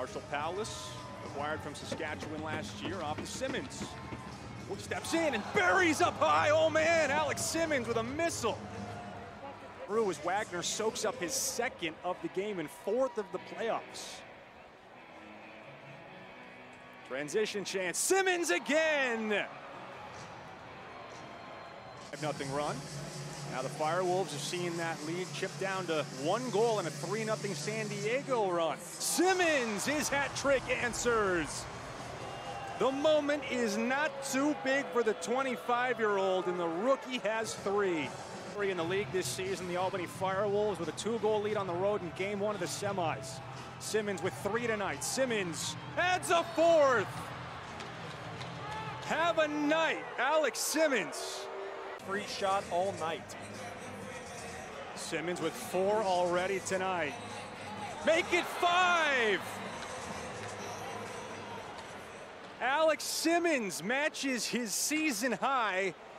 Marshall Powless, acquired from Saskatchewan last year, off to Simmons. Who steps in and buries up high. Oh man, Alex Simmons with a missile. Through as Wagner soaks up his second of the game and fourth of the playoffs. Transition chance. Simmons again. Have nothing run. Now the Firewolves have seen that lead chip down to one goal and a 3 0 San Diego run. Simmons, his hat trick answers. The moment is not too big for the 25 year old, and the rookie has three. Three in the league this season, the Albany Firewolves with a two goal lead on the road in game one of the semis. Simmons with three tonight. Simmons adds a fourth. Have a night, Alex Simmons. Free shot all night. Simmons with four already tonight. Make it five. Alex Simmons matches his season high